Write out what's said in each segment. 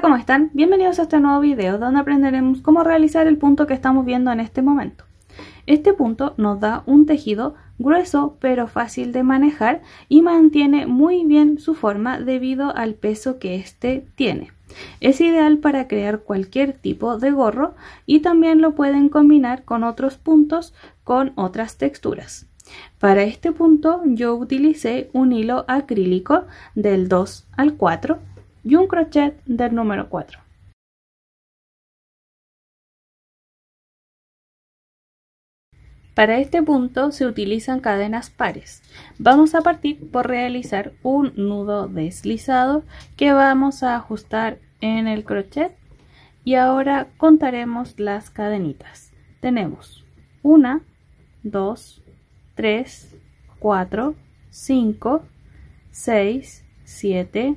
¿cómo están? Bienvenidos a este nuevo video donde aprenderemos cómo realizar el punto que estamos viendo en este momento. Este punto nos da un tejido grueso pero fácil de manejar y mantiene muy bien su forma debido al peso que éste tiene. Es ideal para crear cualquier tipo de gorro y también lo pueden combinar con otros puntos con otras texturas. Para este punto yo utilicé un hilo acrílico del 2 al 4 y un crochet del número 4. Para este punto se utilizan cadenas pares. Vamos a partir por realizar un nudo deslizado que vamos a ajustar en el crochet y ahora contaremos las cadenitas. Tenemos 1, 2, 3, 4, 5, 6, 7,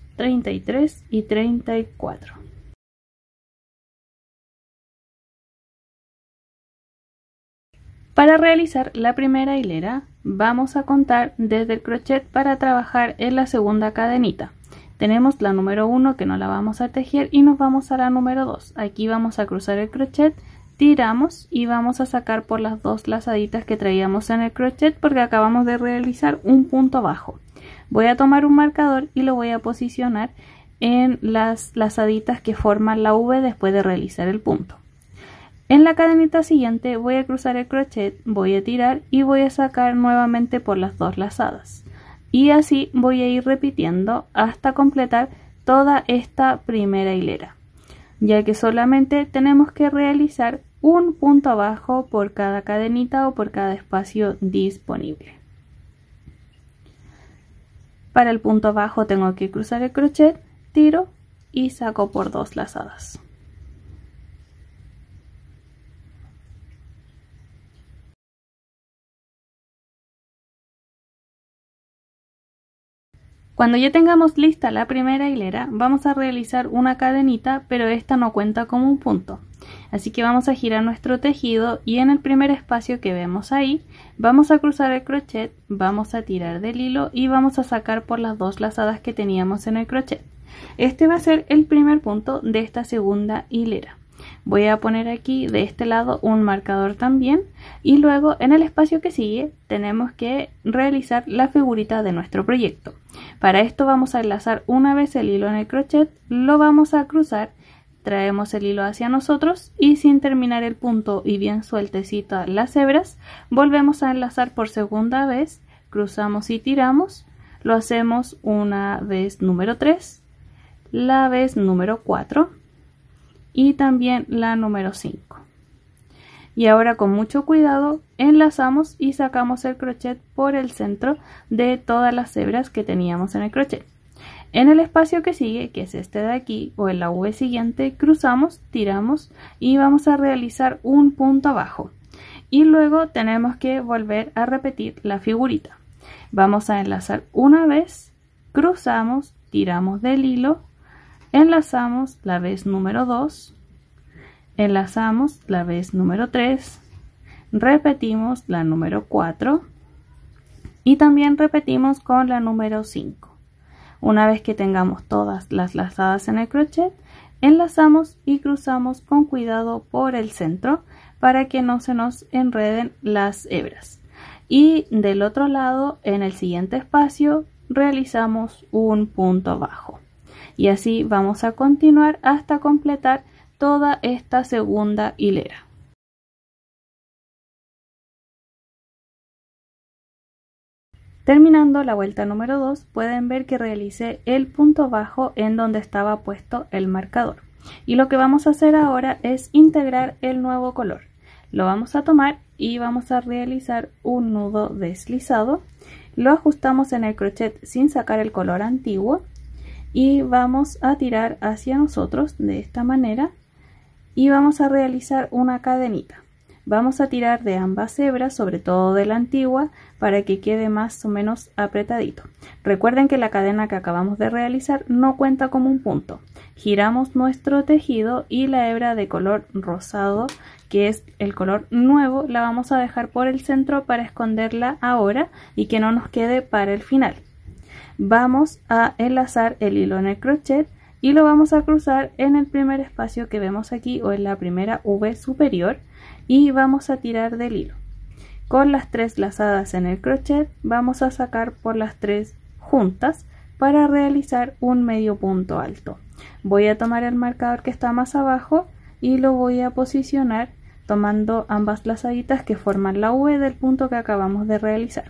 33 y 34. Para realizar la primera hilera vamos a contar desde el crochet para trabajar en la segunda cadenita. Tenemos la número 1 que no la vamos a tejer y nos vamos a la número 2. Aquí vamos a cruzar el crochet, tiramos y vamos a sacar por las dos lazaditas que traíamos en el crochet porque acabamos de realizar un punto bajo. Voy a tomar un marcador y lo voy a posicionar en las lazaditas que forman la V después de realizar el punto. En la cadenita siguiente voy a cruzar el crochet, voy a tirar y voy a sacar nuevamente por las dos lazadas. Y así voy a ir repitiendo hasta completar toda esta primera hilera, ya que solamente tenemos que realizar un punto abajo por cada cadenita o por cada espacio disponible. Para el punto bajo tengo que cruzar el crochet, tiro y saco por dos lazadas. Cuando ya tengamos lista la primera hilera, vamos a realizar una cadenita, pero esta no cuenta como un punto. Así que vamos a girar nuestro tejido y en el primer espacio que vemos ahí, vamos a cruzar el crochet, vamos a tirar del hilo y vamos a sacar por las dos lazadas que teníamos en el crochet. Este va a ser el primer punto de esta segunda hilera. Voy a poner aquí de este lado un marcador también y luego en el espacio que sigue tenemos que realizar la figurita de nuestro proyecto. Para esto vamos a enlazar una vez el hilo en el crochet, lo vamos a cruzar, traemos el hilo hacia nosotros y sin terminar el punto y bien sueltecita las hebras, volvemos a enlazar por segunda vez, cruzamos y tiramos, lo hacemos una vez número 3, la vez número 4 y también la número 5. Y ahora con mucho cuidado enlazamos y sacamos el crochet por el centro de todas las hebras que teníamos en el crochet. En el espacio que sigue, que es este de aquí, o en la V siguiente, cruzamos, tiramos y vamos a realizar un punto abajo. Y luego tenemos que volver a repetir la figurita. Vamos a enlazar una vez, cruzamos, tiramos del hilo, enlazamos la vez número 2, enlazamos la vez número 3, repetimos la número 4 y también repetimos con la número 5. Una vez que tengamos todas las lazadas en el crochet, enlazamos y cruzamos con cuidado por el centro para que no se nos enreden las hebras. Y del otro lado, en el siguiente espacio, realizamos un punto bajo. Y así vamos a continuar hasta completar toda esta segunda hilera. Terminando la vuelta número 2 pueden ver que realicé el punto bajo en donde estaba puesto el marcador. Y lo que vamos a hacer ahora es integrar el nuevo color. Lo vamos a tomar y vamos a realizar un nudo deslizado. Lo ajustamos en el crochet sin sacar el color antiguo y vamos a tirar hacia nosotros de esta manera y vamos a realizar una cadenita. Vamos a tirar de ambas hebras, sobre todo de la antigua, para que quede más o menos apretadito. Recuerden que la cadena que acabamos de realizar no cuenta como un punto. Giramos nuestro tejido y la hebra de color rosado, que es el color nuevo, la vamos a dejar por el centro para esconderla ahora y que no nos quede para el final. Vamos a enlazar el hilo en el crochet y lo vamos a cruzar en el primer espacio que vemos aquí o en la primera V superior y vamos a tirar del hilo. Con las tres lazadas en el crochet vamos a sacar por las tres juntas para realizar un medio punto alto. Voy a tomar el marcador que está más abajo y lo voy a posicionar tomando ambas lazaditas que forman la V del punto que acabamos de realizar.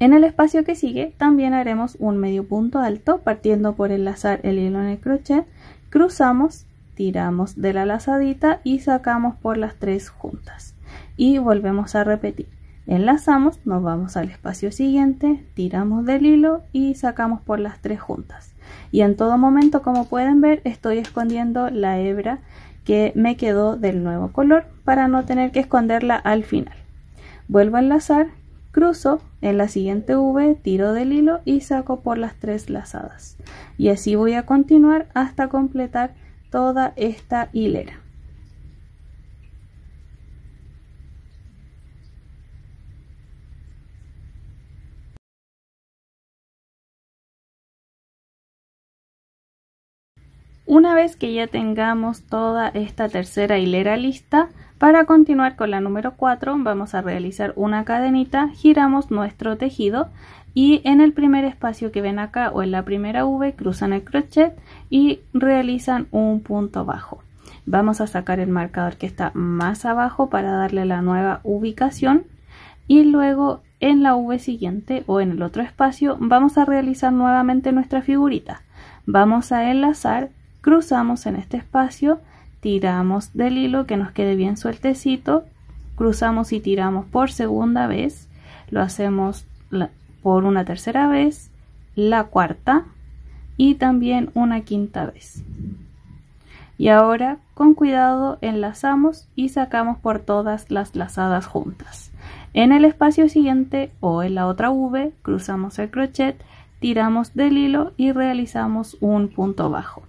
En el espacio que sigue también haremos un medio punto alto partiendo por enlazar el hilo en el crochet, cruzamos, tiramos de la lazadita y sacamos por las tres juntas y volvemos a repetir. Enlazamos, nos vamos al espacio siguiente, tiramos del hilo y sacamos por las tres juntas. Y en todo momento, como pueden ver, estoy escondiendo la hebra que me quedó del nuevo color para no tener que esconderla al final. Vuelvo a enlazar, cruzo en la siguiente V, tiro del hilo y saco por las tres lazadas. Y así voy a continuar hasta completar toda esta hilera. Una vez que ya tengamos toda esta tercera hilera lista, para continuar con la número 4 vamos a realizar una cadenita, giramos nuestro tejido y en el primer espacio que ven acá o en la primera V cruzan el crochet y realizan un punto bajo. Vamos a sacar el marcador que está más abajo para darle la nueva ubicación y luego en la V siguiente o en el otro espacio vamos a realizar nuevamente nuestra figurita. Vamos a enlazar, cruzamos en este espacio tiramos del hilo que nos quede bien sueltecito, cruzamos y tiramos por segunda vez, lo hacemos por una tercera vez, la cuarta y también una quinta vez. Y ahora con cuidado enlazamos y sacamos por todas las lazadas juntas. En el espacio siguiente o en la otra V cruzamos el crochet, tiramos del hilo y realizamos un punto bajo.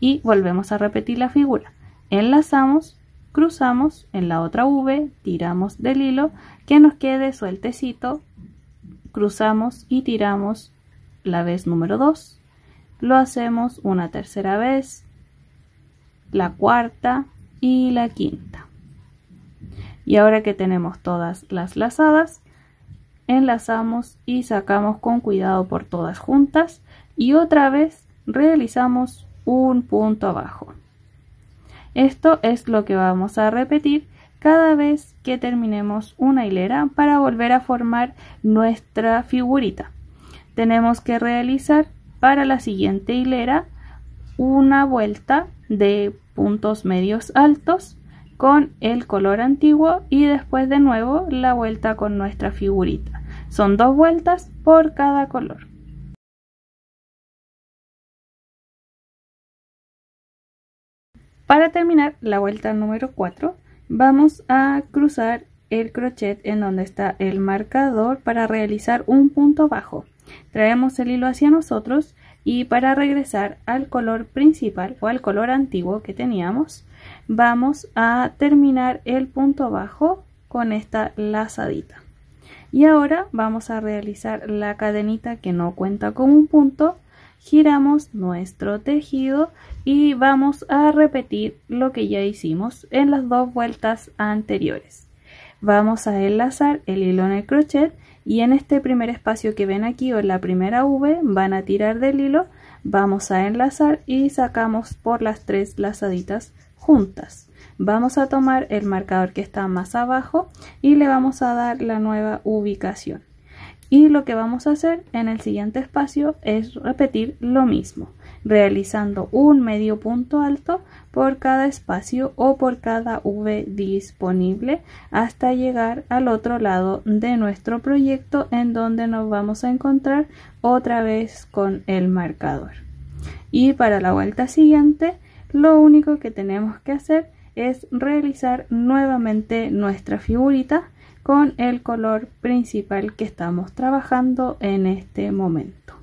Y volvemos a repetir la figura enlazamos, cruzamos en la otra V, tiramos del hilo, que nos quede sueltecito, cruzamos y tiramos la vez número 2, lo hacemos una tercera vez, la cuarta y la quinta. Y ahora que tenemos todas las lazadas, enlazamos y sacamos con cuidado por todas juntas y otra vez realizamos un punto abajo. Esto es lo que vamos a repetir cada vez que terminemos una hilera para volver a formar nuestra figurita. Tenemos que realizar para la siguiente hilera una vuelta de puntos medios altos con el color antiguo y después de nuevo la vuelta con nuestra figurita. Son dos vueltas por cada color. Para terminar la vuelta número 4 vamos a cruzar el crochet en donde está el marcador para realizar un punto bajo. Traemos el hilo hacia nosotros y para regresar al color principal o al color antiguo que teníamos vamos a terminar el punto bajo con esta lazadita. Y ahora vamos a realizar la cadenita que no cuenta con un punto giramos nuestro tejido y vamos a repetir lo que ya hicimos en las dos vueltas anteriores. Vamos a enlazar el hilo en el crochet y en este primer espacio que ven aquí o en la primera V van a tirar del hilo, vamos a enlazar y sacamos por las tres lazaditas juntas. Vamos a tomar el marcador que está más abajo y le vamos a dar la nueva ubicación. Y lo que vamos a hacer en el siguiente espacio es repetir lo mismo, realizando un medio punto alto por cada espacio o por cada V disponible hasta llegar al otro lado de nuestro proyecto en donde nos vamos a encontrar otra vez con el marcador. Y para la vuelta siguiente lo único que tenemos que hacer es realizar nuevamente nuestra figurita con el color principal que estamos trabajando en este momento